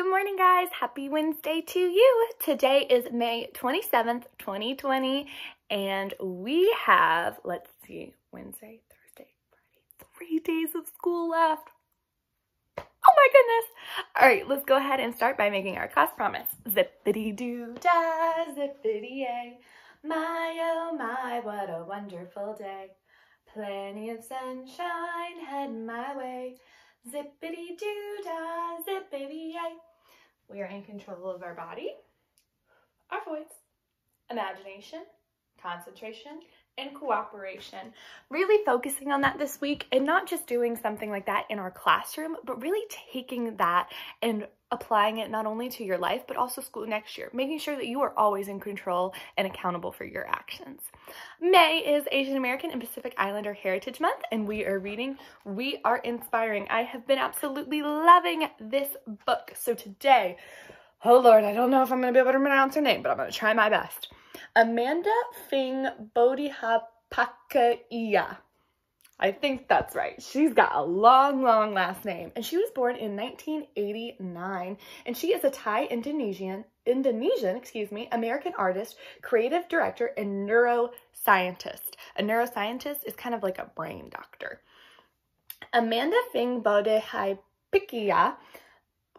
Good morning, guys. Happy Wednesday to you. Today is May 27th, 2020, and we have, let's see, Wednesday, Thursday, Friday, three days of school left. Oh my goodness. All right, let's go ahead and start by making our class promise. Zippity doo dah, zippity yay. My oh my, what a wonderful day. Plenty of sunshine head my way. Zippity doo dah, zippity. We are in control of our body, our voice, imagination, concentration, and cooperation. Really focusing on that this week and not just doing something like that in our classroom, but really taking that and applying it not only to your life, but also school next year, making sure that you are always in control and accountable for your actions. May is Asian American and Pacific Islander Heritage Month, and we are reading We Are Inspiring. I have been absolutely loving this book. So today, oh Lord, I don't know if I'm going to be able to pronounce her name, but I'm going to try my best. Amanda Fing Bodhipakaiya. I think that's right. She's got a long, long last name. And she was born in 1989. And she is a Thai Indonesian, Indonesian, excuse me, American artist, creative director, and neuroscientist. A neuroscientist is kind of like a brain doctor. Amanda Phingbodhipakkiya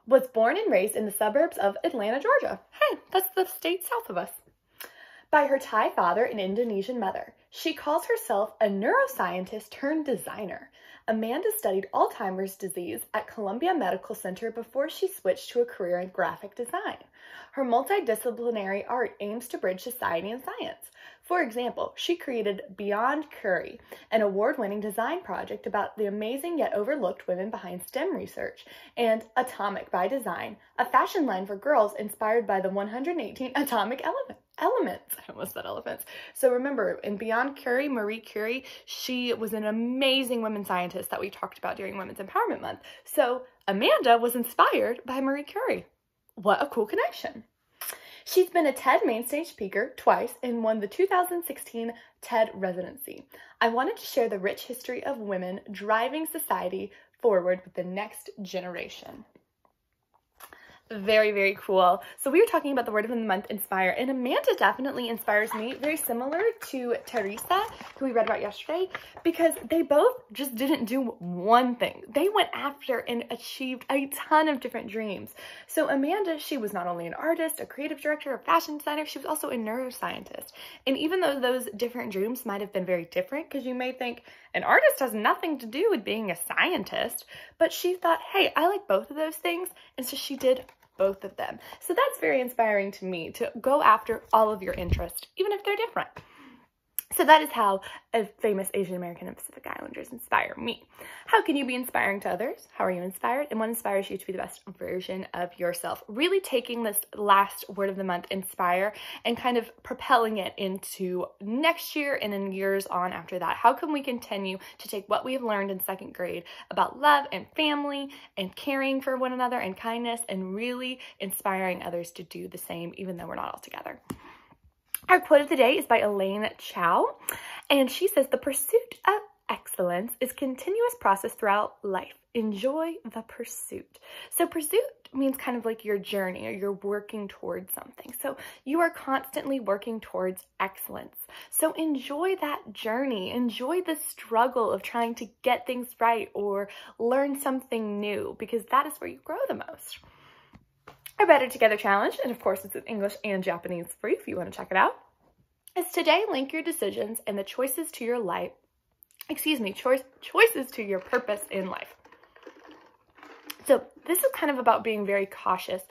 was born and raised in the suburbs of Atlanta, Georgia. Hey, that's the state south of us by her Thai father and Indonesian mother. She calls herself a neuroscientist turned designer. Amanda studied Alzheimer's disease at Columbia Medical Center before she switched to a career in graphic design. Her multidisciplinary art aims to bridge society and science. For example, she created Beyond Curie, an award winning design project about the amazing yet overlooked women behind STEM research, and Atomic by Design, a fashion line for girls inspired by the 118 atomic elements elements. I almost said elephants. So remember, in Beyond Curie, Marie Curie, she was an amazing women scientist that we talked about during Women's Empowerment Month. So Amanda was inspired by Marie Curie. What a cool connection. She's been a TED Mainstage speaker twice and won the 2016 TED residency. I wanted to share the rich history of women driving society forward with the next generation. Very, very cool. So we were talking about the word of the month, inspire, and Amanda definitely inspires me, very similar to Teresa, who we read about yesterday, because they both just didn't do one thing. They went after and achieved a ton of different dreams. So Amanda, she was not only an artist, a creative director, a fashion designer, she was also a neuroscientist. And even though those different dreams might have been very different, because you may think an artist has nothing to do with being a scientist, but she thought, hey, I like both of those things, and so she did both of them. So that's very inspiring to me to go after all of your interests, even if they're different. So that is how a famous Asian American and Pacific Islanders inspire me. How can you be inspiring to others? How are you inspired? And what inspires you to be the best version of yourself? Really taking this last word of the month, inspire, and kind of propelling it into next year and in years on after that. How can we continue to take what we've learned in second grade about love and family and caring for one another and kindness and really inspiring others to do the same, even though we're not all together? Our quote of the day is by Elaine Chao, and she says, The pursuit of excellence is continuous process throughout life. Enjoy the pursuit. So pursuit means kind of like your journey or you're working towards something. So you are constantly working towards excellence. So enjoy that journey. Enjoy the struggle of trying to get things right or learn something new because that is where you grow the most. Better Together Challenge, and of course it's in English and Japanese for you if you want to check it out, is today link your decisions and the choices to your life, excuse me, choice, choices to your purpose in life. So this is kind of about being very cautious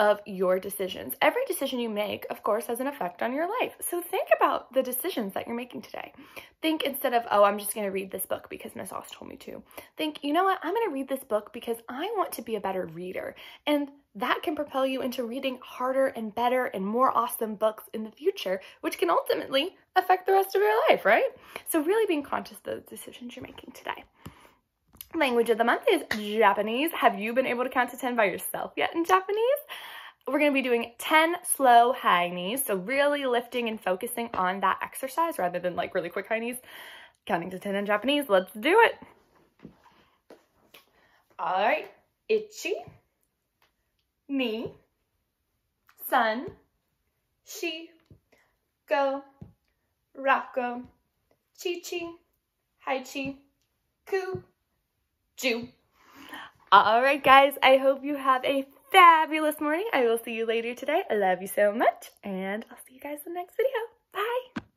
of your decisions. Every decision you make, of course, has an effect on your life. So think about the decisions that you're making today. Think instead of, oh, I'm just going to read this book because Miss Oz told me to. Think, you know what? I'm going to read this book because I want to be a better reader. And that can propel you into reading harder and better and more awesome books in the future, which can ultimately affect the rest of your life, right? So really being conscious of the decisions you're making today. Language of the month is Japanese. Have you been able to count to 10 by yourself yet in Japanese? We're to be doing 10 slow high knees. So really lifting and focusing on that exercise rather than like really quick high knees. Counting to 10 in Japanese. Let's do it. All right. Ichi, Ni, Sun, She, Go, Rocco, Chi Chi, Hai Chi, Ku, Ju. All right, guys, I hope you have a fabulous morning. I will see you later today. I love you so much, and I'll see you guys in the next video. Bye.